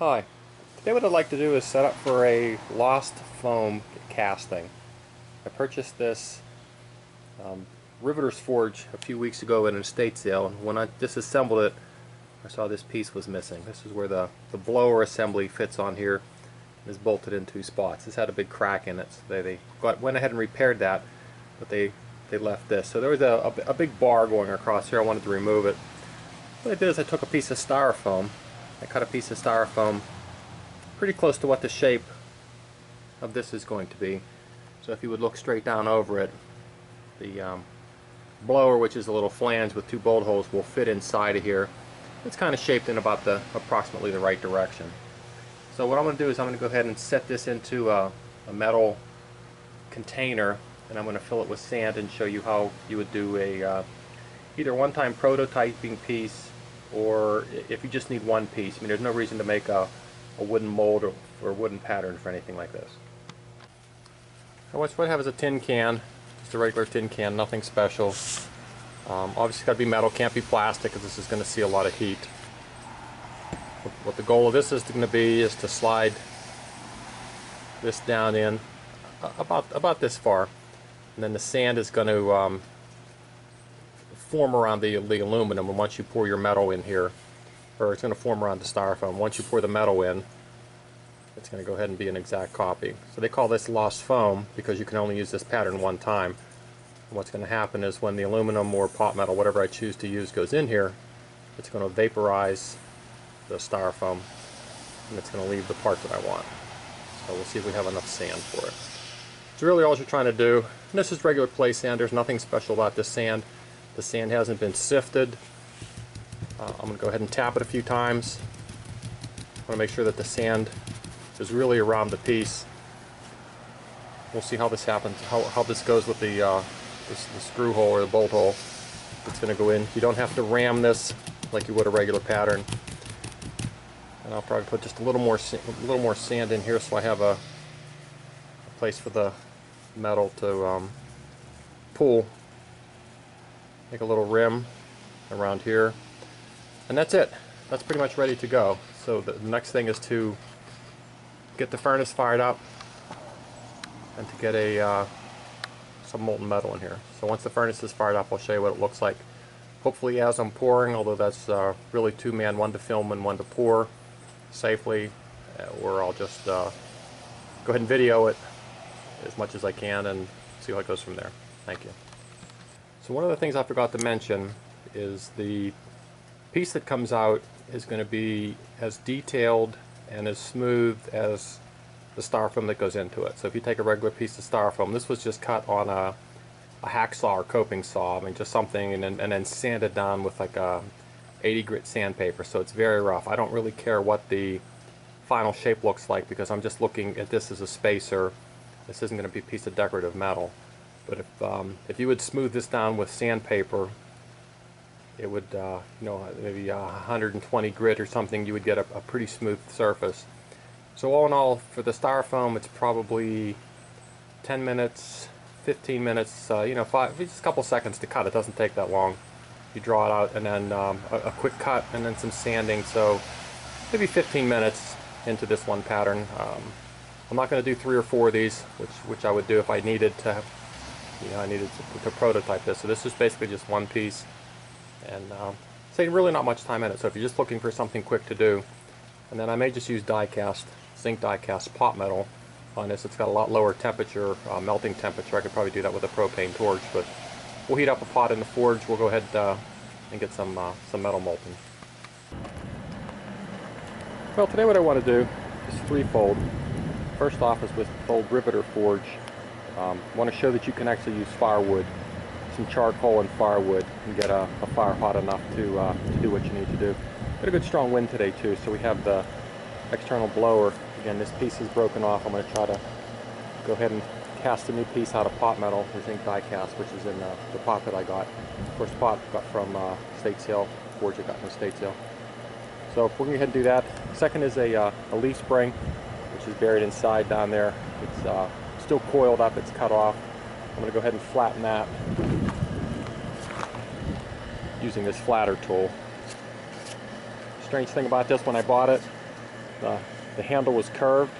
Hi. Today what I'd like to do is set up for a lost foam casting. I purchased this um, Riveter's Forge a few weeks ago at an estate sale and when I disassembled it I saw this piece was missing. This is where the, the blower assembly fits on here and is bolted in two spots. This had a big crack in it so they, they got, went ahead and repaired that but they, they left this. So there was a, a, a big bar going across here. I wanted to remove it. What I did is I took a piece of styrofoam I cut a piece of styrofoam pretty close to what the shape of this is going to be. So if you would look straight down over it, the um, blower, which is a little flange with two bolt holes, will fit inside of here. It's kind of shaped in about the approximately the right direction. So what I'm going to do is I'm going to go ahead and set this into a, a metal container and I'm going to fill it with sand and show you how you would do a uh, either one-time prototyping piece or if you just need one piece. I mean, there's no reason to make a, a wooden mold or, or a wooden pattern for anything like this. what I have is a tin can, just a regular tin can, nothing special. Um, obviously, got to be metal, can't be plastic, because this is going to see a lot of heat. What the goal of this is going to be is to slide this down in about about this far, and then the sand is going to um, form around the, the aluminum and once you pour your metal in here or it's going to form around the styrofoam once you pour the metal in it's going to go ahead and be an exact copy. So they call this lost foam because you can only use this pattern one time. What's going to happen is when the aluminum or pot metal whatever I choose to use goes in here it's going to vaporize the styrofoam and it's going to leave the part that I want. So we'll see if we have enough sand for it. It's really all you're trying to do. And this is regular play sand. There's nothing special about this sand the sand hasn't been sifted. Uh, I'm going to go ahead and tap it a few times. I want to make sure that the sand is really around the piece. We'll see how this happens, how, how this goes with the, uh, the screw hole or the bolt hole. It's going to go in. You don't have to ram this like you would a regular pattern. And I'll probably put just a little more a little more sand in here so I have a, a place for the metal to um, pull make a little rim around here. And that's it. That's pretty much ready to go. So the next thing is to get the furnace fired up and to get a uh, some molten metal in here. So once the furnace is fired up I'll show you what it looks like. Hopefully as I'm pouring although that's uh, really two man one to film and one to pour safely uh, or I'll just uh, go ahead and video it as much as I can and see how it goes from there. Thank you so one of the things I forgot to mention is the piece that comes out is going to be as detailed and as smooth as the styrofoam that goes into it. So if you take a regular piece of styrofoam, this was just cut on a, a hacksaw or coping saw, I mean just something and then, and then sanded down with like a 80 grit sandpaper so it's very rough. I don't really care what the final shape looks like because I'm just looking at this as a spacer. This isn't going to be a piece of decorative metal. But if, um, if you would smooth this down with sandpaper, it would, uh, you know, maybe 120 grit or something, you would get a, a, pretty smooth surface. So all in all, for the styrofoam, it's probably 10 minutes, 15 minutes, uh, you know, five, just a couple seconds to cut. It doesn't take that long. You draw it out and then um, a, a, quick cut and then some sanding. So maybe 15 minutes into this one pattern. Um, I'm not going to do three or four of these, which, which I would do if I needed to you know, I needed to, to, prototype this. So this is basically just one piece. And um, really not much time in it. So if you're just looking for something quick to do, and then I may just use die cast, zinc die cast pot metal on this. It's got a lot lower temperature, uh, melting temperature. I could probably do that with a propane torch, but we'll heat up a pot in the forge. We'll go ahead uh, and get some, uh, some metal molten. Well, today what I want to do is threefold. First off is with old Riveter Forge um, want to show that you can actually use firewood, some charcoal and firewood, and get a, a fire hot enough to, uh, to do what you need to do. Got a good strong wind today too, so we have the external blower. Again, this piece is broken off. I'm going to try to go ahead and cast a new piece out of pot metal, or zinc die cast, which is in the, the pot that I got. Of First pot got from uh, State Sale, forge I got from State Sale. So we're going to go ahead and do that. Second is a, uh, a leaf spring, which is buried inside down there. It's uh, still coiled up, it's cut off. I'm to go ahead and flatten that using this flatter tool. Strange thing about this, when I bought it, the, the handle was curved,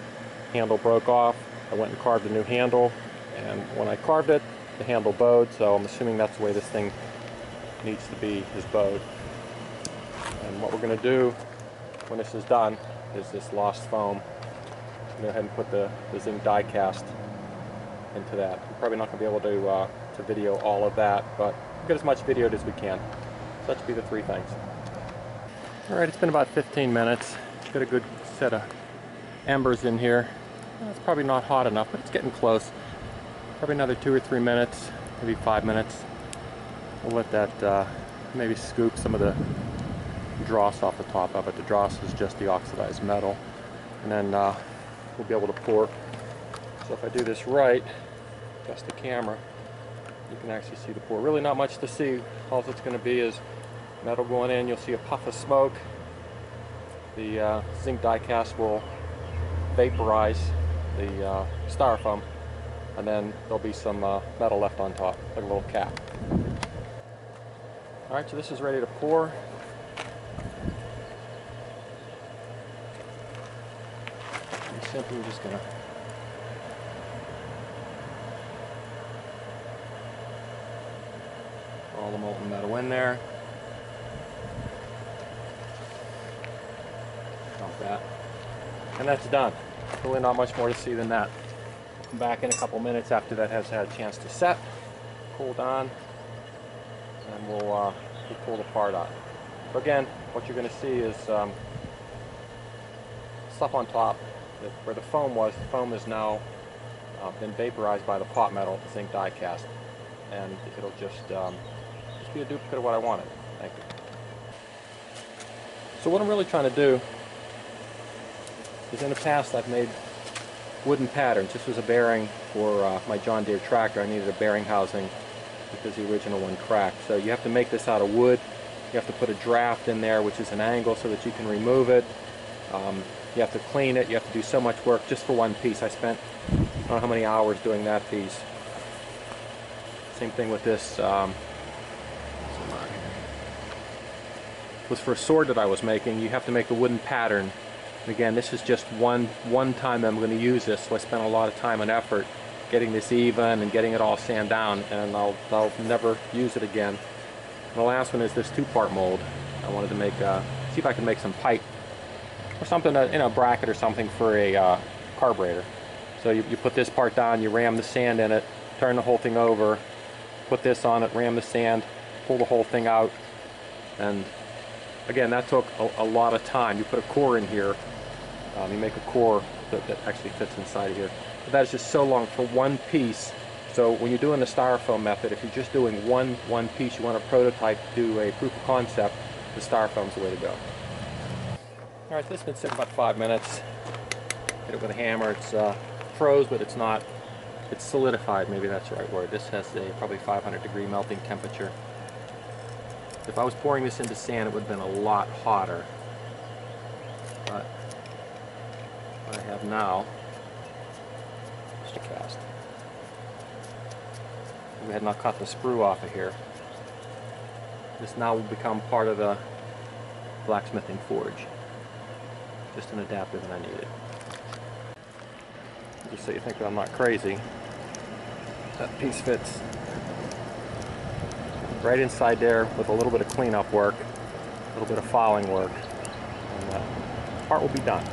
handle broke off. I went and carved a new handle, and when I carved it, the handle bowed, so I'm assuming that's the way this thing needs to be, is bowed. And what we're going to do when this is done is this lost foam. Go ahead and put the, the zinc die cast into that. We're probably not going to be able to, uh, to video all of that, but get as much videoed as we can. So that should be the three things. Alright, it's been about 15 minutes. Got a good set of embers in here. It's probably not hot enough, but it's getting close. Probably another two or three minutes, maybe five minutes. We'll let that uh, maybe scoop some of the dross off the top of it. The dross is just the oxidized metal. And then uh, we'll be able to pour. So if I do this right, adjust the camera, you can actually see the pour. Really not much to see. All it's going to be is metal going in. You'll see a puff of smoke. The uh, zinc die cast will vaporize the uh, styrofoam and then there'll be some uh, metal left on top, like a little cap. Alright, so this is ready to pour. I'm simply just going to all the molten metal in there. Dump that. And that's done. Really not much more to see than that. Come back in a couple minutes after that has had a chance to set, cool down, and we'll, uh, we'll pull the part out. So again, what you're going to see is um, stuff on top. Where the foam was, the foam is now uh, been vaporized by the pot metal, the zinc die cast, and it'll just, um, just be a duplicate of what I wanted. Thank you. So what I'm really trying to do is in the past I've made wooden patterns. This was a bearing for uh, my John Deere tractor. I needed a bearing housing because the original one cracked. So you have to make this out of wood. You have to put a draft in there which is an angle so that you can remove it. Um, you have to clean it. You have to do so much work just for one piece. I spent I don't know how many hours doing that piece. Same thing with this. Um, was for a sword that I was making. You have to make a wooden pattern Again, this is just one, one time I'm going to use this, so I spent a lot of time and effort getting this even and getting it all sand down, and I'll, I'll never use it again. And the last one is this two-part mold. I wanted to make, uh, see if I can make some pipe or something, uh, in a bracket or something for a uh, carburetor. So you, you put this part down, you ram the sand in it, turn the whole thing over, put this on it, ram the sand, pull the whole thing out, and again, that took a, a lot of time. You put a core in here, um, you make a core that, that actually fits inside of here. But that is just so long for one piece. So when you're doing the styrofoam method, if you're just doing one one piece, you want a prototype, do a proof of concept, the styrofoam's the way to go. All right, this has been sitting about five minutes. Hit it with a hammer. It's uh, froze, but it's not. It's solidified. Maybe that's the right word. This has a probably 500 degree melting temperature. If I was pouring this into sand, it would have been a lot hotter. But what I have now just a cast. We had not cut the sprue off of here. This now will become part of the blacksmithing forge. Just an adapter that I needed. Just so you think that I'm not crazy, that piece fits right inside there with a little bit of cleanup work, a little bit of filing work, and that part will be done.